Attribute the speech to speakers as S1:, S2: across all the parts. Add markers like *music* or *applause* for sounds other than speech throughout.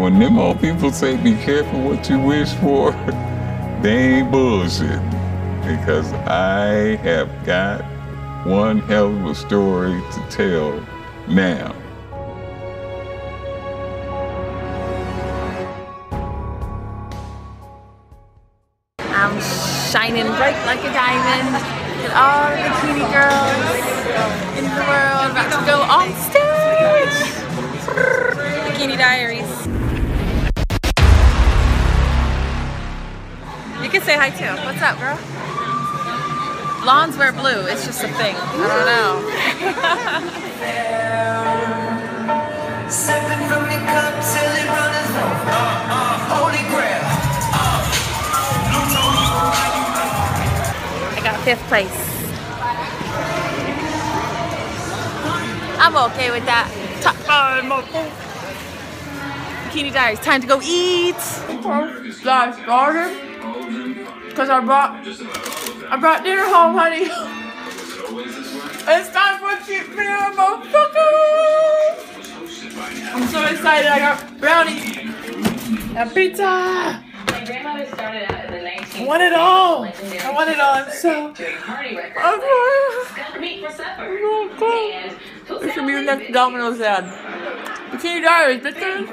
S1: when them old people say be careful what you wish for, *laughs* they ain't bullshit. Because I have got one hell of a story to tell now.
S2: I'm shining bright like a diamond. And all the bikini girls in the world about to go on stage. Bikini Diaries. Can say hi too. What's up, girl? Blondes wear blue. It's just a thing. I don't know.
S3: Sipping from your cup till it runneth over. Uh, uh, holy grail.
S2: I got fifth place. I'm okay with that. Top five. Bikini Diaries, time to go eat. Got started because I brought I brought dinner home, honey. It's time for cheap meal, motherfucker. I'm so excited. I got brownies and pizza.
S4: My grandmother started out in the 19th.
S2: I want it all. I want it all. I'm so.
S4: Doing party records.
S2: I'm
S4: Got meat for supper.
S2: Oh,
S4: And who's
S2: This should be the next Domino's ad. Bikini Diaries, bitches.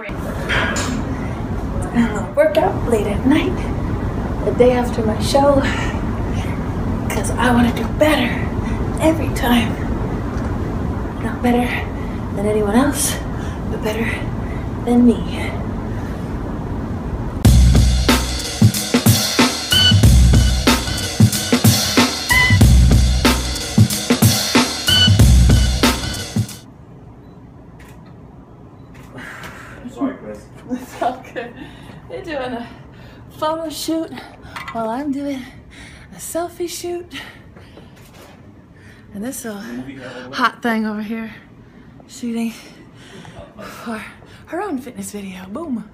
S5: a little workout late at night, the day after my show, because I want to do better every time. Not better than anyone else, but better than me.
S6: Sorry, Chris. *laughs*
S5: It's all good. They're doing a photo shoot while I'm doing a selfie shoot. And this little hot thing over here shooting for her own fitness video. Boom.